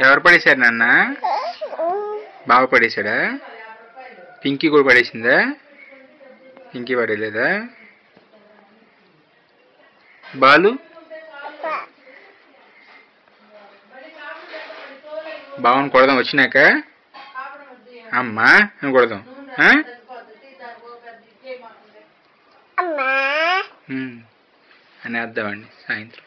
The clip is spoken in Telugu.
ఎవరు పడేశారు నాన్న? బాగా పడేశాడా? పింకీ కూడా పడేసిందా? పింకీ పడేలేదా? బాలు? బావని కొడదాం వచ్చినాక? అమ్మా నువ్వు కొడదాం? అని వేద్దామండి సాయంత్రం.